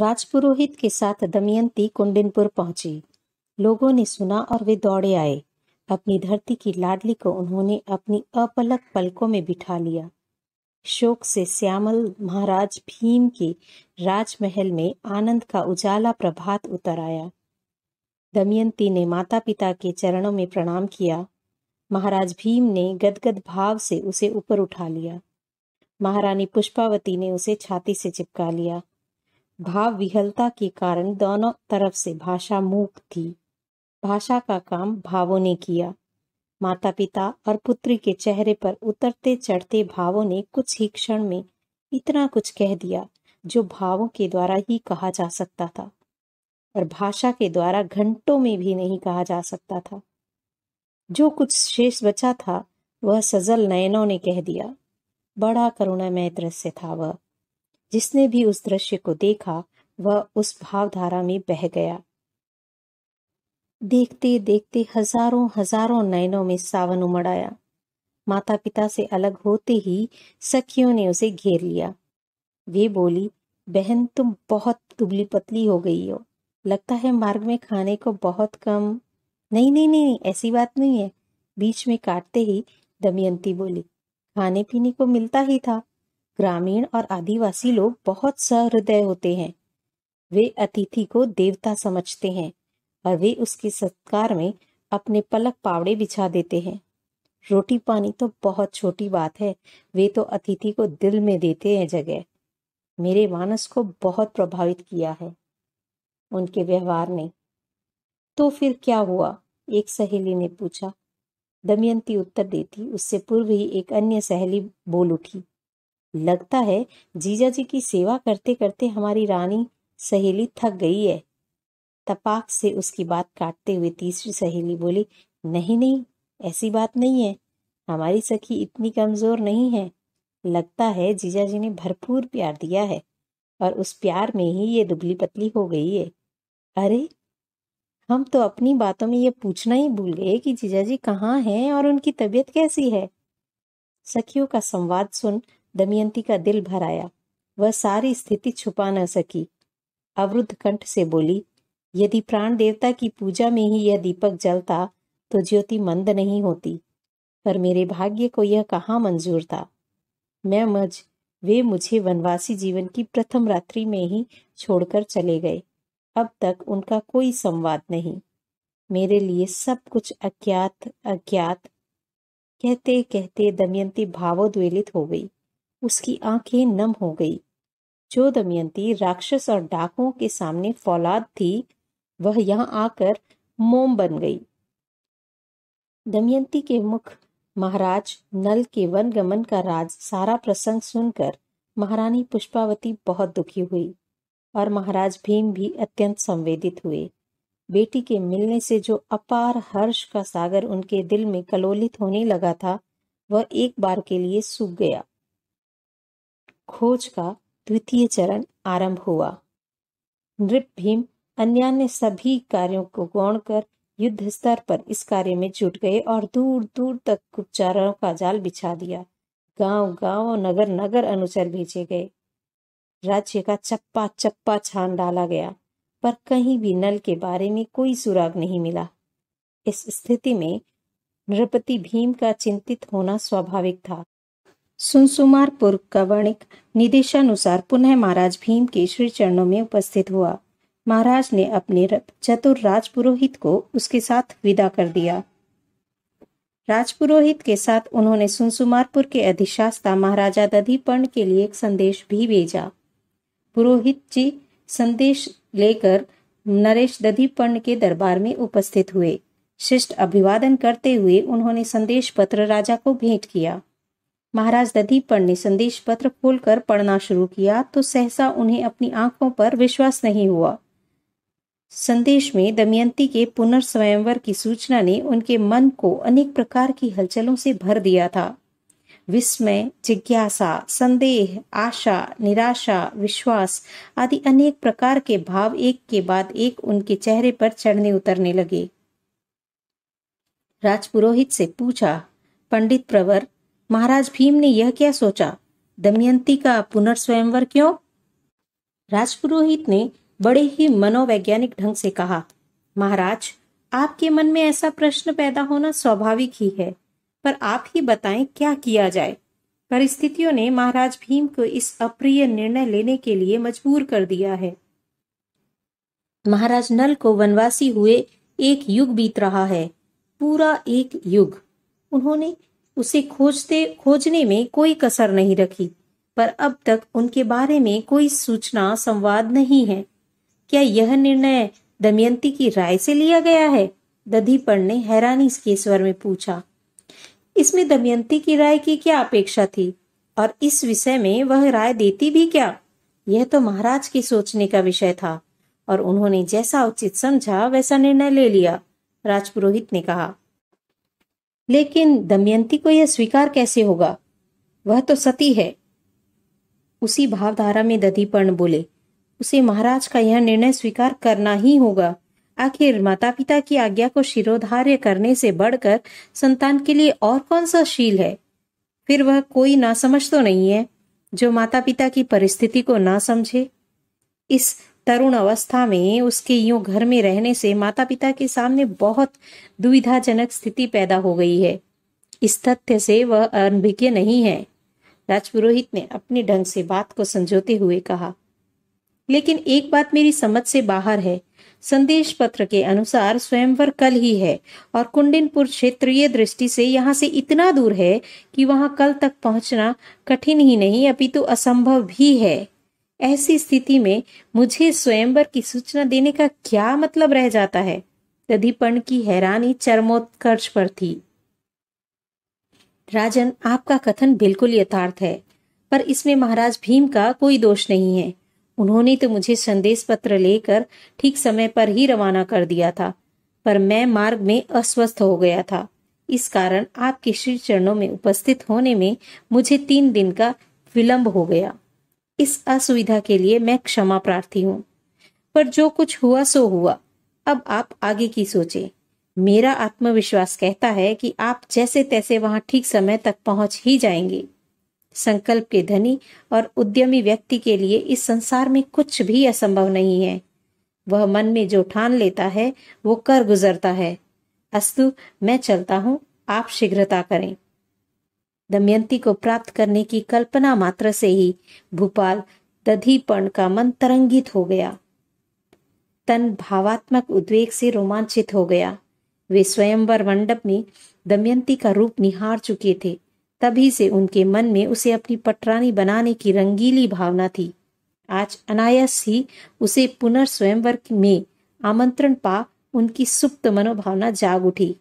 राजपुरोहित के साथ दमयंती कुंडिनपुर पहुँची। लोगों ने सुना और वे दौड़े आए। अपनी धरती की लाडली को उन्होंने अपनी अपलक पलकों में बिठा लिया। शोक से श्यामल महाराज भीम के राजमहल में आनंद का उजाला प्रभात उतर आया। दमयंती ने माता पिता के चरणों में प्रणाम किया। महाराज भीम ने गदगद भाव से उसे ऊपर उठा लिया। महारानी पुष्पावती ने उसे छाती से चिपका लिया। भाव विहलता के कारण दोनों तरफ़ से भाषा मूक थी। भाषा का काम भावों ने किया। माता पिता और पुत्री के चेहरे पर उतरते चढ़ते भावों ने कुछ ही क्षण में इतना कुछ कह दिया, जो भावों के द्वारा ही कहा जा सकता था, और भाषा के द्वारा घंटों में भी नहीं कहा जा सकता था। जो कुछ शेष बचा था, वह सजल नयनों ने कह दिया, बड़ा करुणामय दृश्य था वह। जिसने भी उस दृश्य को देखा, वह उस भावधारा में बह गया। देखते देखते हज़ारों हज़ारों नयनों में सावन उमड़ आया। माता पिता से अलग होते ही सखियों ने उसे घेर लिया। वे बोली, बहन, तुम बहुत दुबली पतली हो गई हो। लगता है मार्ग में खाने को बहुत कम नहीं नहीं नहीं, ऐसी बात नहीं है। बीच में काटते ही दमयंती बोली खाने पीने को मिलता ही था। ग्रामीण और आदिवासी लोग बहुत सहृदय होते हैं। वे अतिथि को देवता समझते हैं और वे उसके सत्कार में अपने पलक पावड़े बिछा देते हैं। रोटी पानी तो बहुत छोटी बात है, वे तो अतिथि को दिल में देते हैं जगह। मेरे मानस को बहुत प्रभावित किया है उनके व्यवहार ने। तो फिर क्या हुआ? एक सहेली ने पूछा। दमयंती उत्तर देती, उससे पूर्व ही एक अन्य सहेली बोल उठी। लगता है जीजा जी की सेवा करते करते हमारी रानी सहेली थक गई है। तपाक से उसकी बात काटते हुए तीसरी सहेली बोली, नहीं नहीं, ऐसी बात नहीं है। हमारी सखी इतनी कमज़ोर नहीं है। लगता है जीजा जी ने भरपूर प्यार दिया है और उस प्यार में ही ये दुबली पतली हो गई है। अरे, हम तो अपनी बातों में ये पूछना ही भूल गए कि जीजाजी कहाँ हैं और उनकी तबीयत कैसी है? सखियों का संवाद सुन दमयंती का दिल भर आया। वह सारी स्थिति छुपा न सकी। अवरुद्ध कंठ से बोली, यदि प्राण देवता की पूजा में ही यह दीपक जलता तो ज्योति मंद नहीं होती। पर मेरे भाग्य को यह कहाँ मंजूर था? मैं मज, वे मुझे वनवासी जीवन की प्रथम रात्रि में ही छोड़कर चले गए। अब तक उनका कोई संवाद नहीं। मेरे लिए सब कुछ अज्ञात अज्ञात। कहते कहते दमयंती भावोद्वेलित हो गई। उसकी आँखें नम हो गई। जो दमयंती राक्षस और डाकुओं के सामने फौलाद थी, वह यहाँ आकर मोम बन गई। दमयंती के मुख महाराज नल के वन गमन का राज सारा प्रसंग सुनकर महारानी पुष्पावती बहुत दुखी हुई और महाराज भीम भी अत्यंत संवेदित हुए। बेटी के मिलने से जो अपार हर्ष का सागर उनके दिल में कलोलित होने लगा था, वह एक बार के लिए सूख गया। खोज का द्वितीय चरण आरंभ हुआ। नृप भीम अन्य सभी कार्यों को गौण कर युद्ध स्तर पर इस कार्य में जुट गए और दूर दूर तक उपचारों का जाल बिछा दिया। गाँव गाँव और नगर नगर अनुचर भेजे गए। राज्य का चप्पा चप्पा छान डाला गया, पर कहीं भी नल के बारे में कोई सुराग नहीं मिला। इस स्थिति में नृपति भीम का चिंतित होना स्वाभाविक था। सुनसुमारपुर का वर्णिक निदेशानुसार पुनः महाराज भीम के श्री चरणों में उपस्थित हुआ। महाराज ने अपने चतुर राजपुरोहित को उसके साथ विदा कर दिया। राजपुरोहित के साथ उन्होंने सुनसुमारपुर के अधिशास्ता महाराजा दधिपर्ण के लिए एक संदेश भी भेजा। पुरोहित जी संदेश लेकर नरेश दधिपर्ण के दरबार में उपस्थित हुए। शिष्ट अभिवादन करते हुए उन्होंने संदेश पत्र राजा को भेंट किया। महाराज दधीपर्ण ने संदेश पत्र खोलकर पढ़ना शुरू किया तो सहसा उन्हें अपनी आँखों पर विश्वास नहीं हुआ। संदेश में दमयंती के पुनर्स्वयंवर की सूचना ने उनके मन को अनेक प्रकार की हलचलों से भर दिया था। विस्मय, जिज्ञासा, संदेह, आशा, निराशा, विश्वास आदि अनेक प्रकार के भाव एक के बाद एक उनके चेहरे पर चढ़ने उतरने लगे। राजपुरोहित से पूछा, पंडित प्रवर महाराज भीम ने यह क्या सोचा? दमयंती का पुनर्स्वयंवर क्यों? राजपुरोहित ने बड़े ही मनोवैज्ञानिक ढंग से कहा, महाराज, आपके मन में ऐसा प्रश्न पैदा होना स्वाभाविक ही है, पर आप ही बताएँ क्या किया जाए? परिस्थितियों ने महाराज भीम को इस अप्रिय निर्णय लेने के लिए मजबूर कर दिया है। महाराज नल को वनवासी हुए एक युग बीत रहा है, पूरा एक युग। उन्होंने उसे खोजते, खोजने में कोई कसर नहीं रखी। पर अब तक उनके बारे में कोई सूचना, संवाद नहीं है। क्या यह निर्णय दमयंती की राय से लिया गया है? दधीपण ने हैरानी के स्वर में पूछा। इसमें दमयंती की राय की क्या अपेक्षा थी? और इस विषय में वह राय देती भी क्या? यह तो महाराज के सोचने का विषय था। और उन्होंने जैसा उचित समझा, वैसा निर्णय ले लिया, राजपुरोहित ने कहा। लेकिन दमयंती को यह स्वीकार कैसे होगा? वह तो सती है। उसी भावधारा में दधीपर्ण बोले, उसे महाराज का यह निर्णय स्वीकार करना ही होगा। आखिर माता पिता की आज्ञा को शिरोधार्य करने से बढ़कर संतान के लिए और कौन सा शील है? फिर वह कोई ना समझ तो नहीं है, जो माता पिता की परिस्थिति को ना समझे। इस तरुण अवस्था में उसके यूँ घर में रहने से माता पिता के सामने बहुत दुविधाजनक स्थिति पैदा हो गई है। इस तथ्य से वह अनभिज्ञ नहीं है। राजपुरोहित ने अपने ढंग से बात को समझोते हुए कहा। लेकिन एक बात मेरी समझ से बाहर है। संदेश पत्र के अनुसार स्वयंवर कल ही है और कुंडिनपुर क्षेत्रीय दृष्टि से यहाँ से इतना दूर है कि वहाँ कल तक पहुँचना कठिन ही नहीं, अपितु तो असंभव भी है। ऐसी स्थिति में मुझे स्वयंवर की सूचना देने का क्या मतलब रह जाता है? तदीपर्ण की हैरानी चरमोत्कर्ष पर थी। राजन, आपका कथन बिल्कुल यथार्थ है, पर इसमें महाराज भीम का कोई दोष नहीं है। उन्होंने तो मुझे संदेश पत्र लेकर ठीक समय पर ही रवाना कर दिया था, पर मैं मार्ग में अस्वस्थ हो गया था। इस कारण आपके श्री चरणों में उपस्थित होने में मुझे तीन दिन का विलंब हो गया। इस असुविधा के लिए मैं क्षमा प्रार्थी हूँ। पर जो कुछ हुआ, सो हुआ। अब आप आगे की सोचें। मेरा आत्मविश्वास कहता है कि आप जैसे तैसे वहाँ ठीक समय तक पहुँच ही जाएँगे। संकल्प के धनी और उद्यमी व्यक्ति के लिए इस संसार में कुछ भी असंभव नहीं है। वह मन में जो ठान लेता है, वो कर गुजरता है। अस्तु, मैं चलता हूँ। आप शीघ्रता करें। दमयंती को प्राप्त करने की कल्पना मात्र से ही भूपाल दधीपर्ण का मन तरंगित हो गया। तन भावात्मक उद्वेग से रोमांचित हो गया। वे स्वयंवर मंडप में दमयंती का रूप निहार चुके थे। तभी से उनके मन में उसे अपनी पटरानी बनाने की रंगीली भावना थी। आज अनायास ही उसे पुनर्स्वयंवर में आमंत्रण पा उनकी सुप्त मनोभावना जाग उठी।